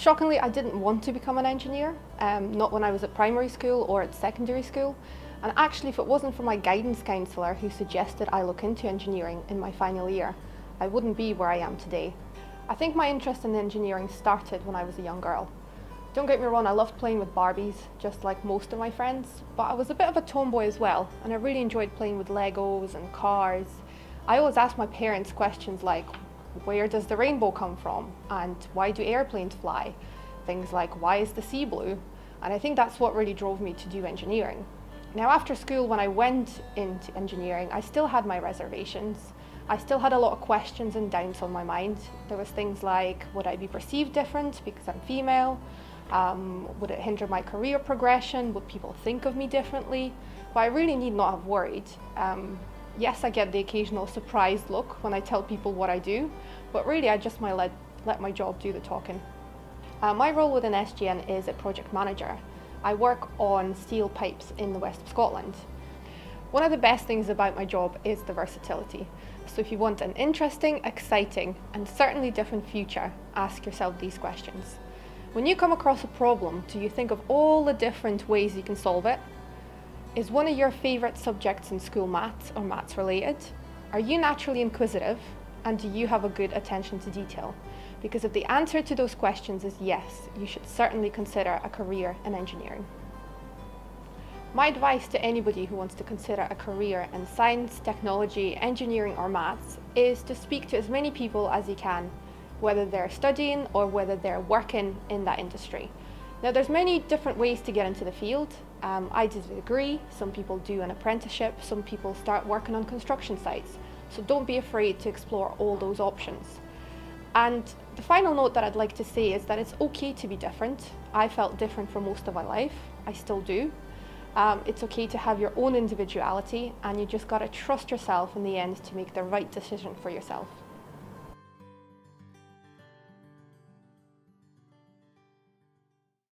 Shockingly, I didn't want to become an engineer, um, not when I was at primary school or at secondary school. And actually, if it wasn't for my guidance counsellor who suggested I look into engineering in my final year, I wouldn't be where I am today. I think my interest in engineering started when I was a young girl. Don't get me wrong, I loved playing with Barbies, just like most of my friends, but I was a bit of a tomboy as well, and I really enjoyed playing with Legos and cars. I always asked my parents questions like, where does the rainbow come from? And why do airplanes fly? Things like, why is the sea blue? And I think that's what really drove me to do engineering. Now after school, when I went into engineering, I still had my reservations. I still had a lot of questions and doubts on my mind. There was things like, would I be perceived different because I'm female? Um, would it hinder my career progression? Would people think of me differently? But I really need not have worried. Um, yes, I get the occasional surprised look when I tell people what I do, but really I just might let, let my job do the talking. Uh, my role within SGN is a project manager. I work on steel pipes in the west of Scotland. One of the best things about my job is the versatility. So if you want an interesting, exciting, and certainly different future, ask yourself these questions. When you come across a problem, do you think of all the different ways you can solve it? Is one of your favourite subjects in school maths or maths related? Are you naturally inquisitive? And do you have a good attention to detail? Because if the answer to those questions is yes, you should certainly consider a career in engineering. My advice to anybody who wants to consider a career in science, technology, engineering or maths is to speak to as many people as you can, whether they're studying or whether they're working in that industry. Now there's many different ways to get into the field um, I did a degree, some people do an apprenticeship, some people start working on construction sites. So don't be afraid to explore all those options. And the final note that I'd like to say is that it's okay to be different. I felt different for most of my life, I still do. Um, it's okay to have your own individuality and you just gotta trust yourself in the end to make the right decision for yourself.